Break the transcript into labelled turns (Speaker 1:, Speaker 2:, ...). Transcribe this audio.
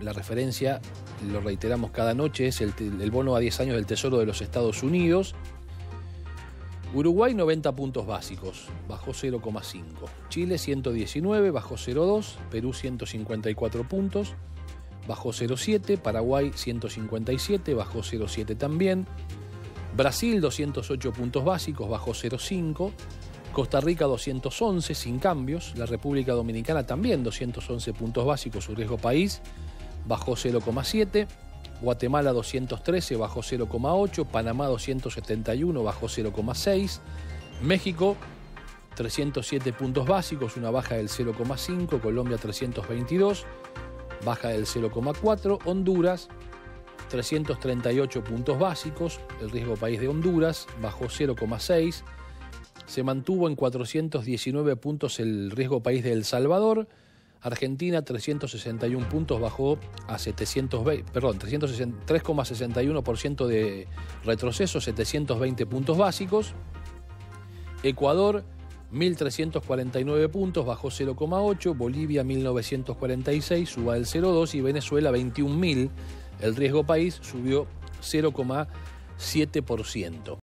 Speaker 1: la referencia, lo reiteramos cada noche, es el, el bono a 10 años del Tesoro de los Estados Unidos. Uruguay 90 puntos básicos, bajó 0,5. Chile 119, bajó 0,2. Perú 154 puntos, bajó 0,7. Paraguay 157, bajó 0,7 también. Brasil 208 puntos básicos, bajó 0,5. Costa Rica 211 sin cambios. La República Dominicana también 211 puntos básicos, su riesgo país, bajó 0,7. Guatemala 213 bajó 0,8, Panamá 271 bajó 0,6, México 307 puntos básicos, una baja del 0,5, Colombia 322, baja del 0,4, Honduras 338 puntos básicos, el riesgo país de Honduras bajó 0,6, se mantuvo en 419 puntos el riesgo país de El Salvador, Argentina 361 puntos bajó a 720, perdón, 3,61% de retroceso, 720 puntos básicos. Ecuador 1.349 puntos, bajó 0,8, Bolivia 1.946, suba del 0,2 y Venezuela 21.000, el riesgo país subió 0,7%.